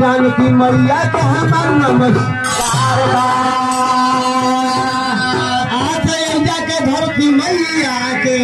जानकी मैया के हमार नमस्कार। आज के धरती मैया के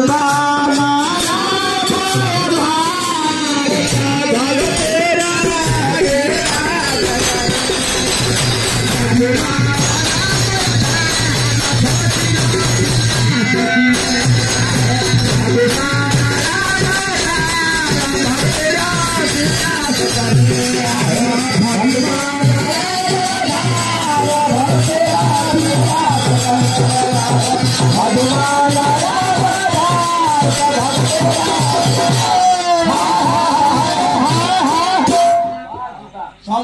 Goodbye.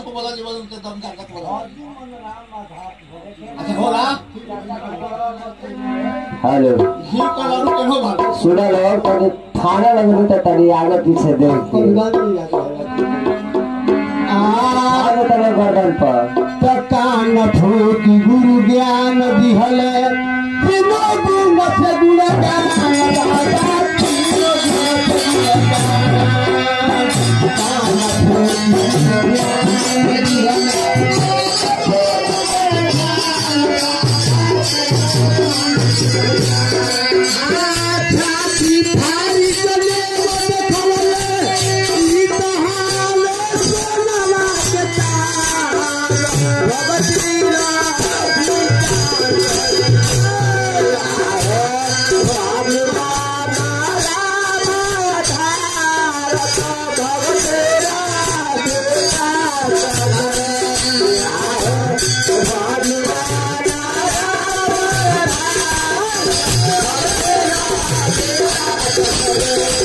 को बोला जी बोलो उनसे दम ताकत बोला अच्छा होला हेलो ये कलारू के हो भाई सुना लो तने थाना लगे तो तने आगे पीछे देख के आगे तने गर्दन पर तकान ठोकी गुरु ज्ञान दिहले बिना गुण से गुण ज्ञान Música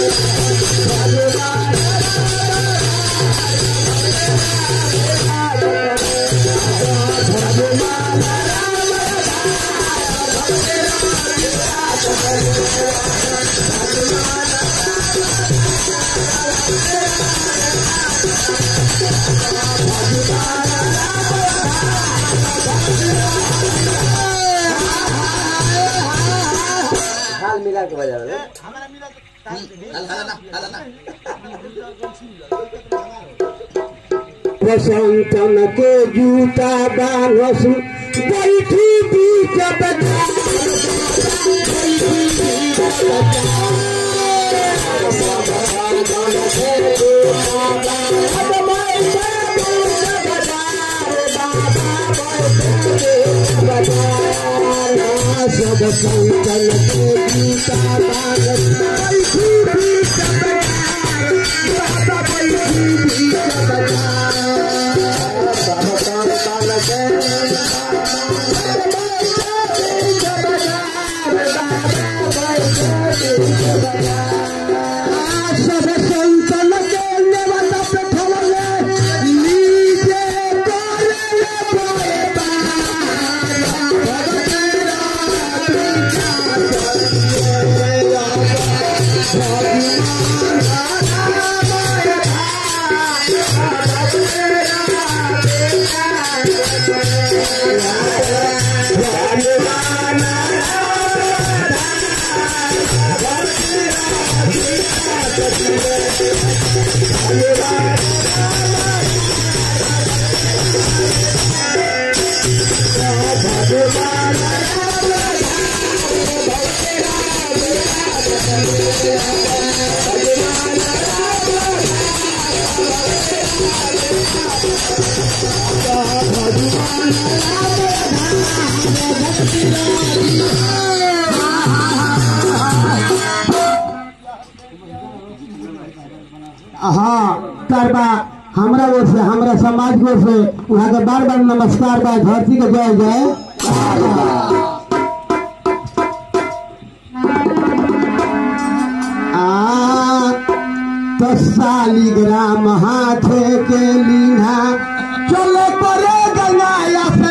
Bye. मिला के बजा लो वसंतन के जूता बांगस बैठी बीच बाज़ार सब संतन के जूता बांगस हाँ करबा हमरा ओर से, हमरा समाज ओर से वहाँ के बार बार नमस्कार बा। धरती के जय जय। तो शालिग्राम हाथे के लीना। चलो करे गंगाया संगा